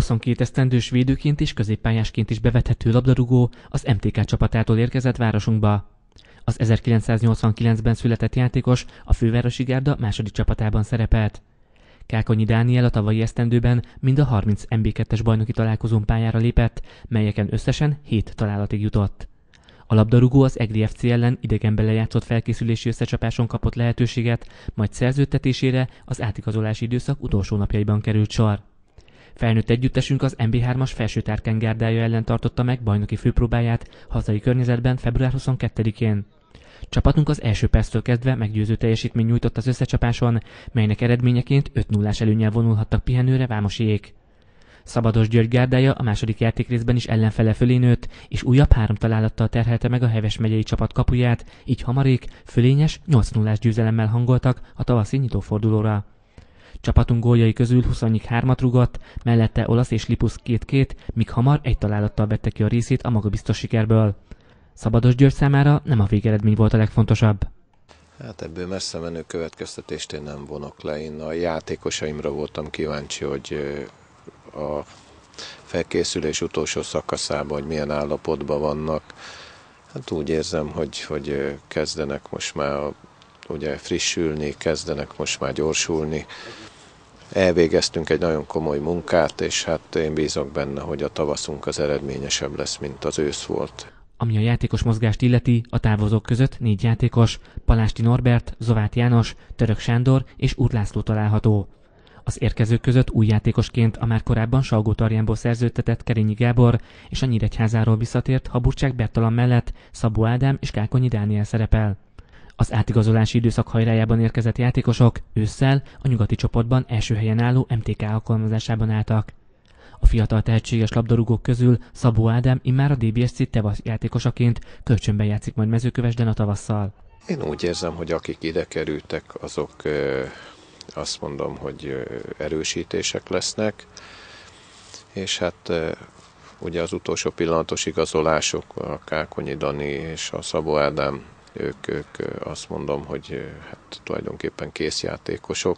22 esztendős védőként és középpályásként is bevethető labdarúgó az MTK csapatától érkezett városunkba. Az 1989-ben született játékos a fővárosi gárda második csapatában szerepelt. Kákonyi Dániel a tavalyi esztendőben mind a 30 MB2-es bajnoki találkozón pályára lépett, melyeken összesen 7 találatig jutott. A labdarúgó az Egri FC ellen idegenben lejátszott felkészülési összecsapáson kapott lehetőséget, majd szerződtetésére az átigazolási időszak utolsó napjaiban került sor. Felnőtt együttesünk az MB3-as felső tárkánygárdája ellen tartotta meg bajnoki főpróbáját hazai környezetben február 22-én. Csapatunk az első perctől kezdve meggyőző teljesítmény nyújtott az összecsapáson, melynek eredményeként 5 0 előnyel vonulhattak pihenőre Vámosiék. Szabados György gárdája a második játékrészben is ellenfele fölé nőtt, és újabb három találattal terhelte meg a Heves megyei csapat kapuját, így hamarék fölényes 8 0 győzelemmel hangoltak a tavaszi nyitófordulóra. Csapatunk góljai közül 20 hármat rugott, mellette Olasz és Lipus két-két, míg hamar egy találattal vette ki a részét a magabiztos sikerből. Szabados György számára nem a végeredmény volt a legfontosabb. Hát ebből messze menő következtetést én nem vonok le. Én a játékosaimra voltam kíváncsi, hogy a felkészülés utolsó szakaszában, hogy milyen állapotban vannak. Hát úgy érzem, hogy, hogy kezdenek most már ugye frissülni, kezdenek most már gyorsulni. Elvégeztünk egy nagyon komoly munkát, és hát én bízok benne, hogy a tavaszunk az eredményesebb lesz, mint az ősz volt. Ami a játékos mozgást illeti, a távozók között négy játékos, Palásti Norbert, Zovát János, Török Sándor és Urlászló található. Az érkezők között új játékosként a már korábban Salgó Tarjánból szerződtetett Kerényi Gábor és a Nyíregyházáról visszatért Haburcsák Bertalan mellett Szabó Ádám és Kákonyi Dániel szerepel. Az átigazolási időszak hajrájában érkezett játékosok ősszel a nyugati csoportban első helyen álló MTK alkalmazásában álltak. A fiatal tehetséges labdarúgók közül Szabó Ádám immár a DBSC tevasz játékosaként kölcsönben játszik majd mezőkövesden a tavasszal. Én úgy érzem, hogy akik ide kerültek, azok azt mondom, hogy erősítések lesznek, és hát ugye az utolsó pillanatos igazolások, a Kákonyi Dani és a Szabó Ádám, ők, ők azt mondom, hogy hát tulajdonképpen készjátékosok.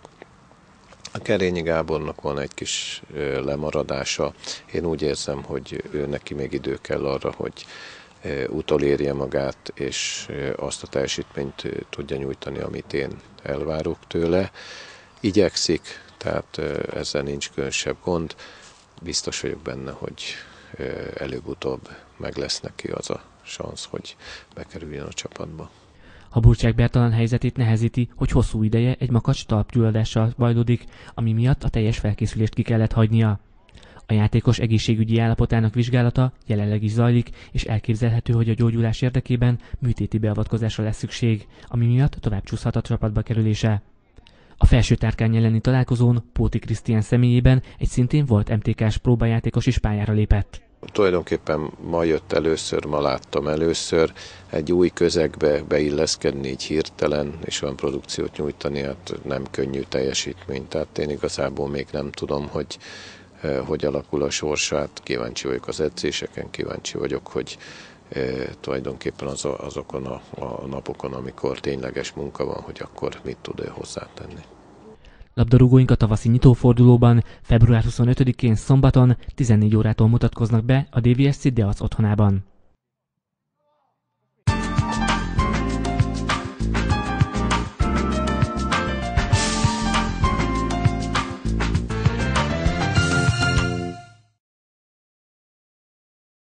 A Kerényi Gábornak van egy kis lemaradása. Én úgy érzem, hogy ő neki még idő kell arra, hogy utolérje magát, és azt a teljesítményt tudja nyújtani, amit én elvárok tőle igyekszik, tehát ezzel nincs különösebb gond. Biztos vagyok benne, hogy előbb-utóbb meg lesz neki az a szansz, hogy bekerüljön a csapatba. A Burcsák Bertalan helyzetét nehezíti, hogy hosszú ideje egy makacs talpgyulladással bajlódik, ami miatt a teljes felkészülést ki kellett hagynia. A játékos egészségügyi állapotának vizsgálata jelenleg is zajlik, és elképzelhető, hogy a gyógyulás érdekében műtéti beavatkozásra lesz szükség, ami miatt tovább csúszhat a csapatba kerülése. A felső tárkány elleni találkozón Póti Krisztián személyében egy szintén volt MTK-s próbajátékos is pályára lépett. Tulajdonképpen ma jött először, ma láttam először egy új közegbe beilleszkedni így hirtelen, és olyan produkciót nyújtani, hát nem könnyű teljesítmény. Tehát én igazából még nem tudom, hogy eh, hogy alakul a sorsát. Kíváncsi vagyok az edzéseken, kíváncsi vagyok, hogy tulajdonképpen az, azokon a, a napokon, amikor tényleges munka van, hogy akkor mit tud ő hozzátenni. Labdarúgóink a tavaszi nyitófordulóban február 25-én szombaton 14 órától mutatkoznak be a DVSC Deac otthonában.